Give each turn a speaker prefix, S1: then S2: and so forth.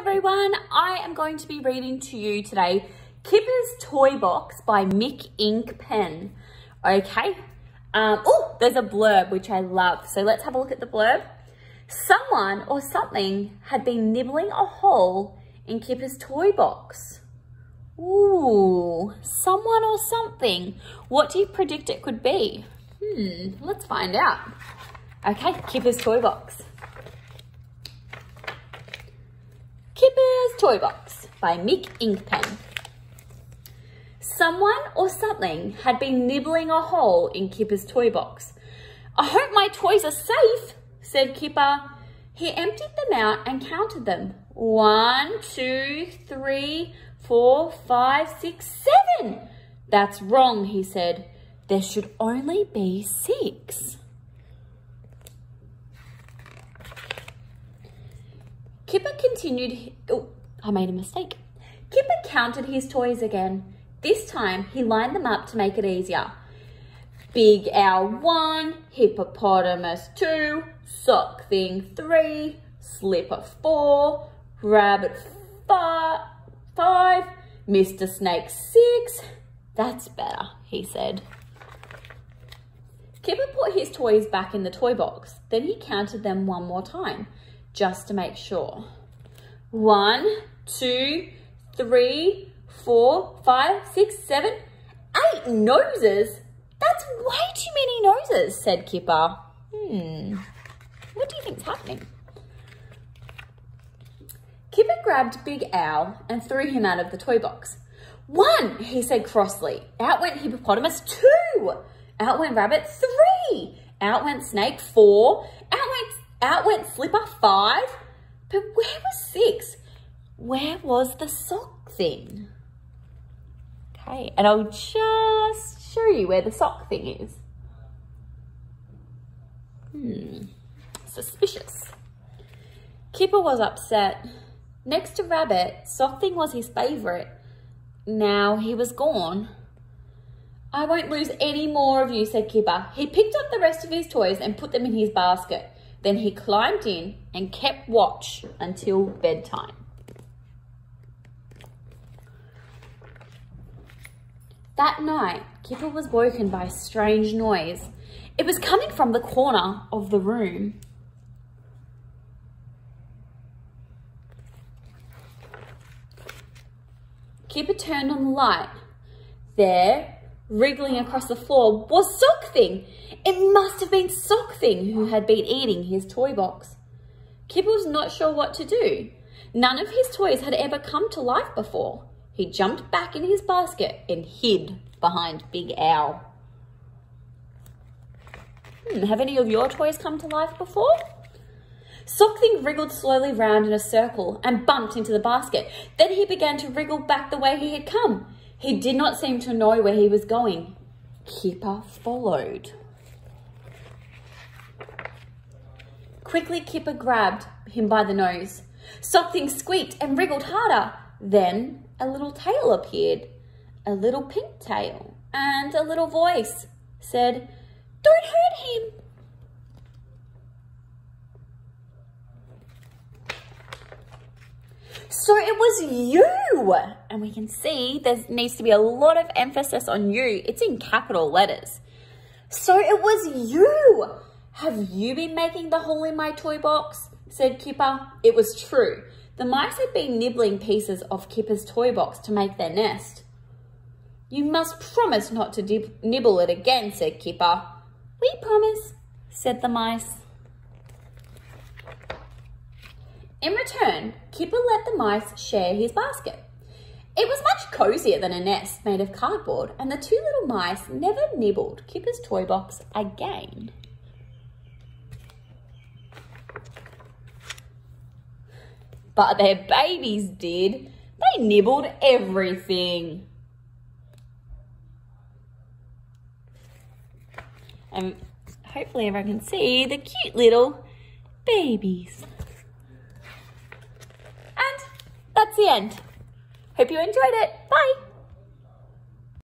S1: everyone, I am going to be reading to you today Kipper's Toy Box by Mick Inkpen. Okay, um, oh, there's a blurb which I love. So let's have a look at the blurb. Someone or something had been nibbling a hole in Kipper's toy box. Ooh, someone or something. What do you predict it could be? Hmm, let's find out. Okay, Kipper's toy box. Kipper's Toy Box by Mick Inkpen. Someone or something had been nibbling a hole in Kipper's toy box. I hope my toys are safe, said Kipper. He emptied them out and counted them. One, two, three, four, five, six, seven. That's wrong, he said. There should only be six. Kipper continued, oh, I made a mistake. Kipper counted his toys again. This time, he lined them up to make it easier. Big Owl 1, Hippopotamus 2, Sock Thing 3, Slipper 4, Rabbit 5, five Mr. Snake 6. That's better, he said. Kipper put his toys back in the toy box. Then he counted them one more time just to make sure. One, two, three, four, five, six, seven, eight noses. That's way too many noses, said Kipper. Hmm, what do you think's happening? Kipper grabbed Big Owl and threw him out of the toy box. One, he said crossly. Out went Hippopotamus, two. Out went Rabbit, three. Out went Snake, four. Out went out went Slipper, five. But where was six? Where was the sock thing? Okay, and I'll just show you where the sock thing is. Hmm, suspicious. Kipper was upset. Next to Rabbit, Sock Thing was his favourite. Now he was gone. I won't lose any more of you, said Kipper. He picked up the rest of his toys and put them in his basket. Then he climbed in and kept watch until bedtime. That night, Kipper was woken by a strange noise. It was coming from the corner of the room. Kipper turned on the light. There, wriggling across the floor, was Sock Thing. It must have been Sock Thing who had been eating his toy box. Kipper was not sure what to do. None of his toys had ever come to life before. He jumped back in his basket and hid behind Big Owl. Hmm, have any of your toys come to life before? Sockthing wriggled slowly round in a circle and bumped into the basket. Then he began to wriggle back the way he had come. He did not seem to know where he was going. Kipper followed. Quickly, Kipper grabbed him by the nose. Something squeaked and wriggled harder. Then a little tail appeared, a little pink tail, and a little voice said, So it was you. And we can see there needs to be a lot of emphasis on you. It's in capital letters. So it was you. Have you been making the hole in my toy box? said Kipper. It was true. The mice had been nibbling pieces of Kipper's toy box to make their nest. You must promise not to nibble it again, said Kipper. We promise, said the mice. In return, Kipper let the mice share his basket. It was much cosier than a nest made of cardboard, and the two little mice never nibbled Kipper's toy box again. But their babies did. They nibbled everything. And hopefully everyone can see the cute little babies. And that's the end. Hope you enjoyed it. Bye.